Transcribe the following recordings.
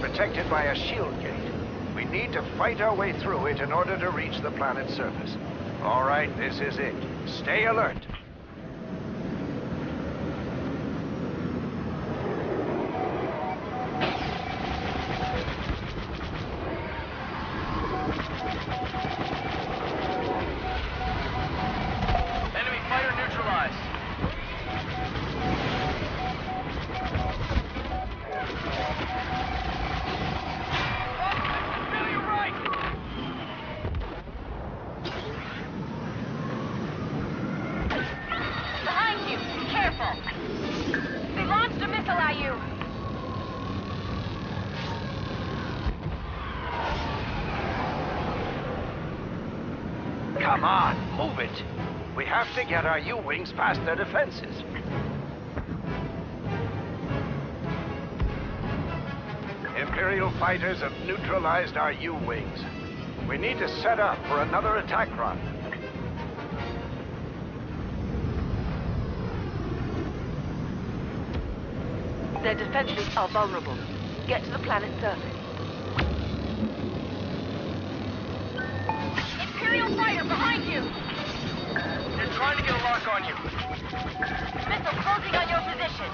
protected by a shield gate. We need to fight our way through it in order to reach the planet's surface. All right, this is it. Stay alert. Come on, move it. We have to get our U-wings past their defenses. Imperial fighters have neutralized our U-wings. We need to set up for another attack run. Their defenses are vulnerable. Get to the planet's surface. Imperial fighter behind you! They're trying to get a lock on you. Missile closing on your position!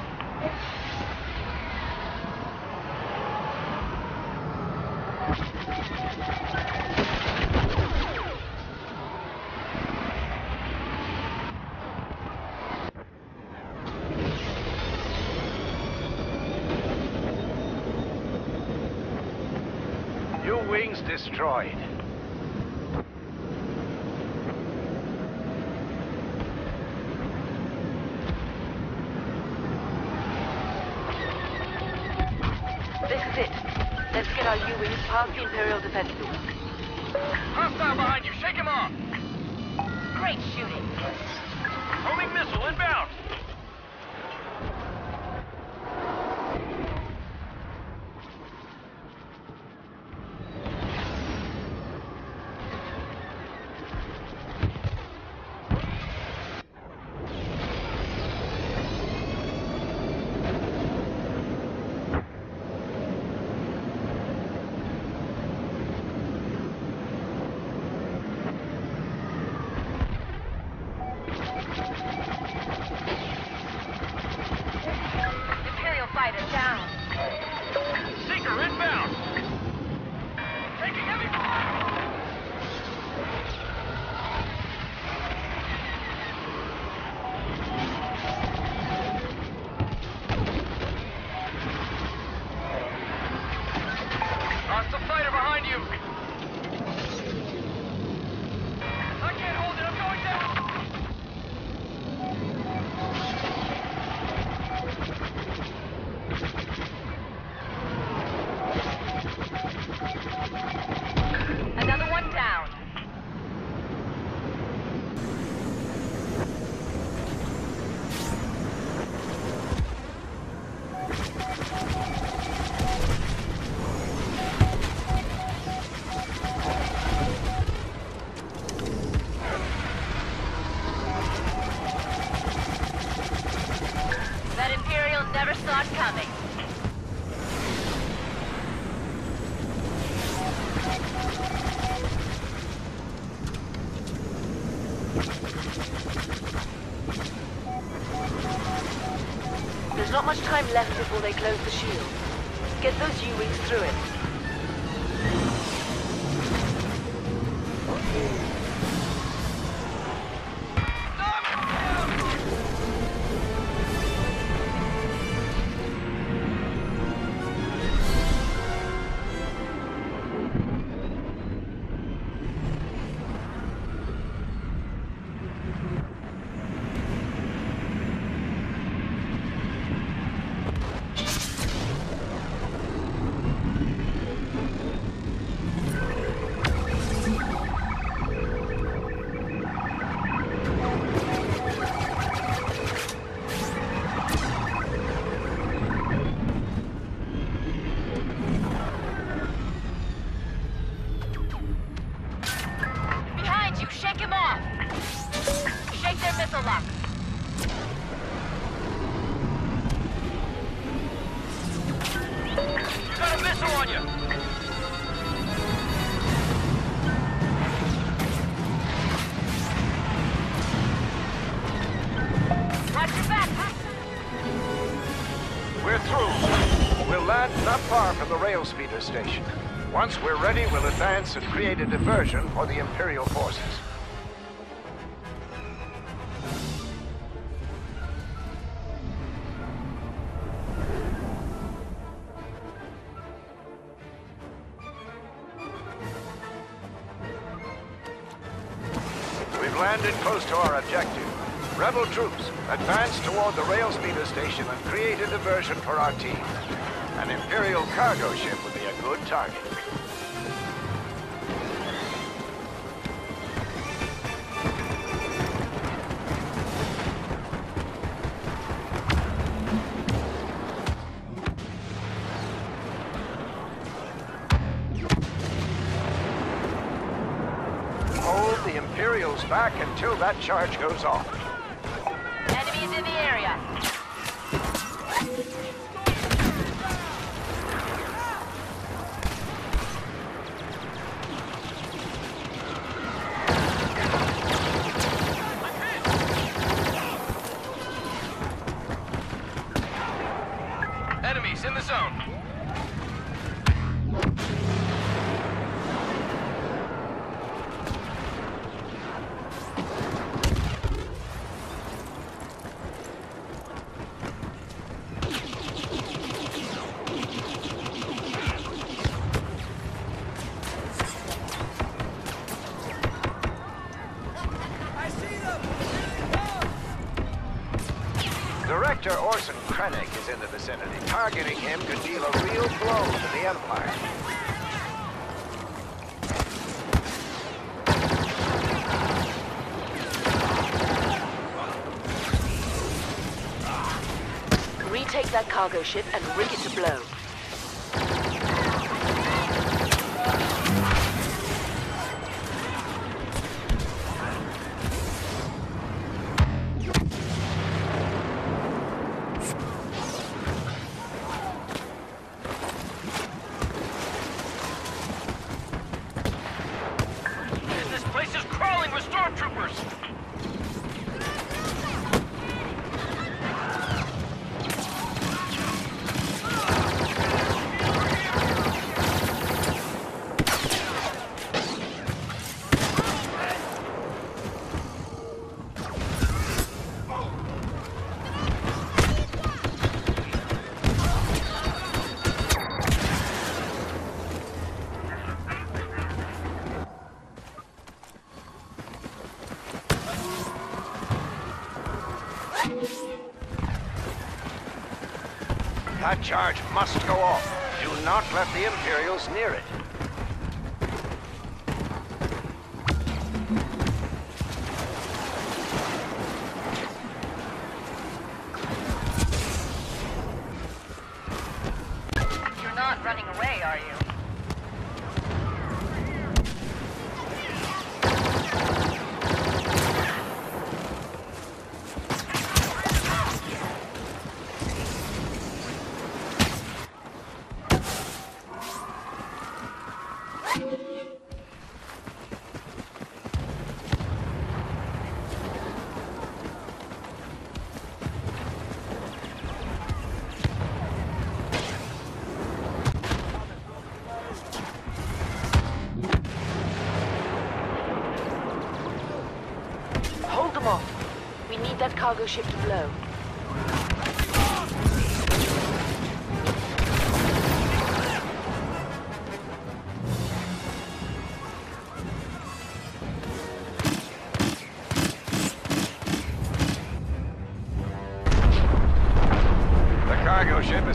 Destroyed. This is it. Let's get our U-wings past the Imperial defenses. There's not much time left before they close the shield. Get those U-wings through it. On you. Watch your back. We're through. We'll land not far from the rail speeder station. Once we're ready, we'll advance and create a diversion for the Imperial forces. We've landed close to our objective. Rebel troops, advanced toward the rail speeder station and create a diversion for our team. An Imperial cargo ship would be a good target. Until that charge goes off. Enemies in the. Is in the vicinity. Targeting him could deal a real blow to the Empire. Retake that cargo ship and rig it to blow. Charge must go off. Do not let the Imperials near it.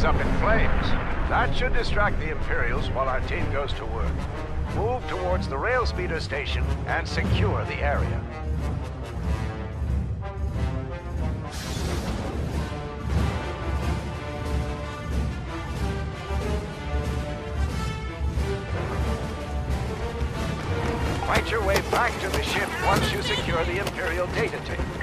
Up in flames. That should distract the Imperials while our team goes to work. Move towards the rail speeder station and secure the area. Your way back to the ship once you secure the Imperial data tape.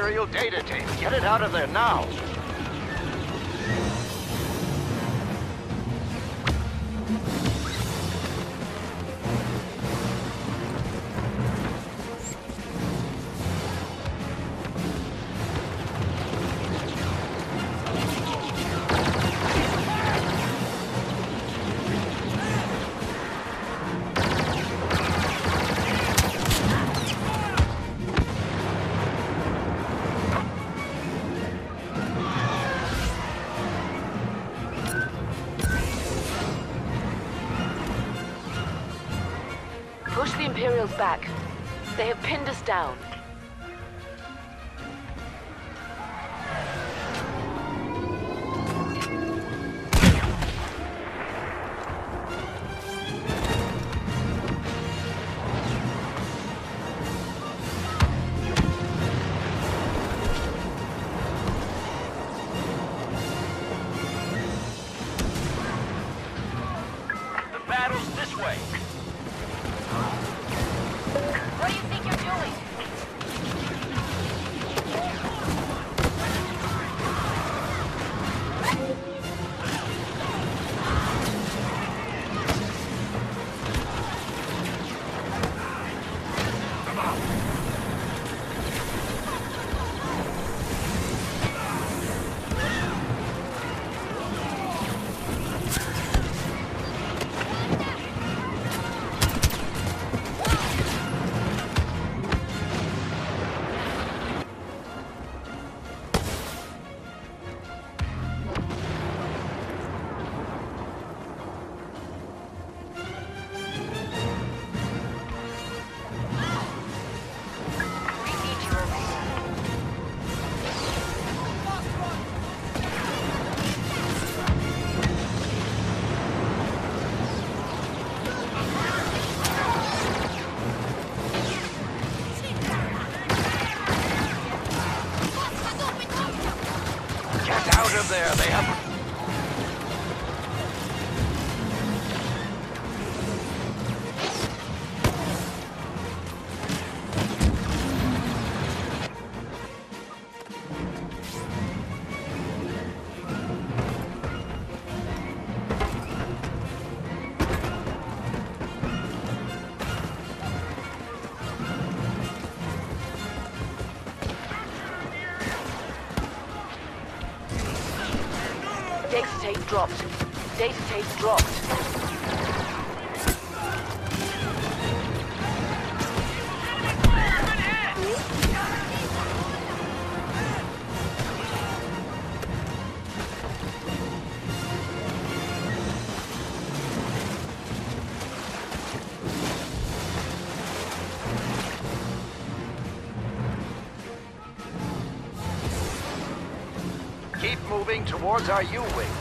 Imperial data tape. Get it out of there now. Imperials back. They have pinned us down. There. They have... moving you our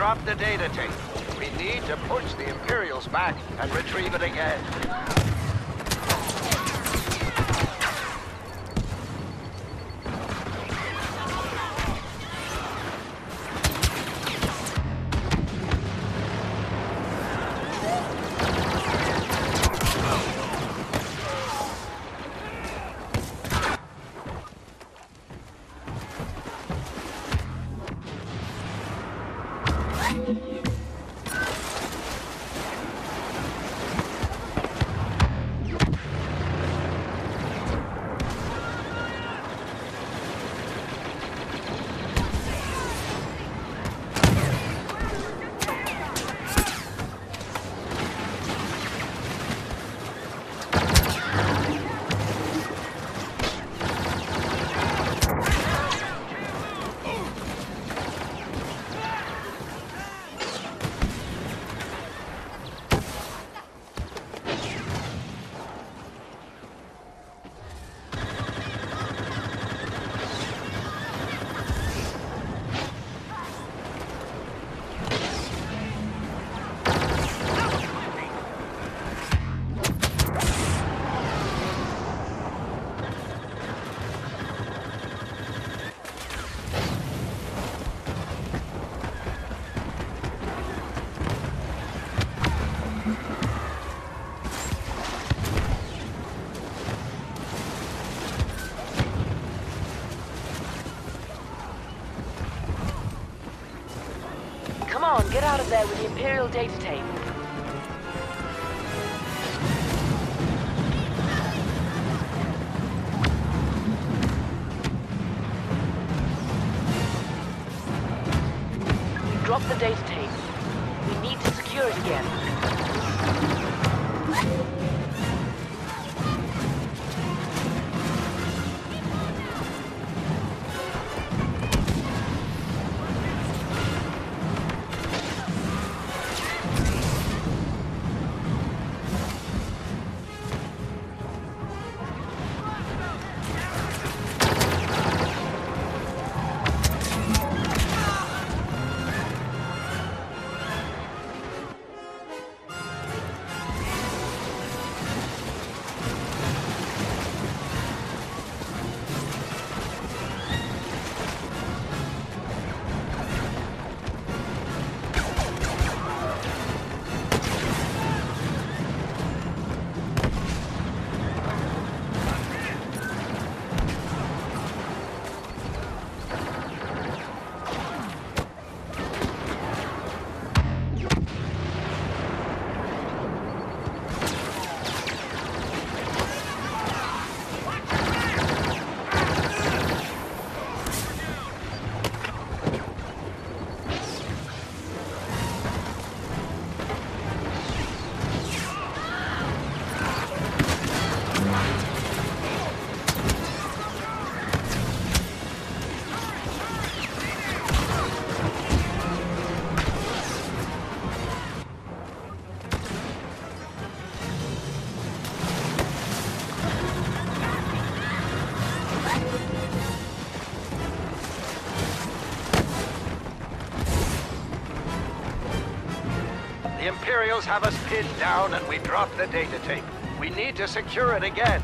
dropped the data tape. We need to push the Imperials back and retrieve it again. There with the Imperial data tape. Drop the data tape. We need to secure it again. Have us pinned down and we dropped the data tape. We need to secure it again.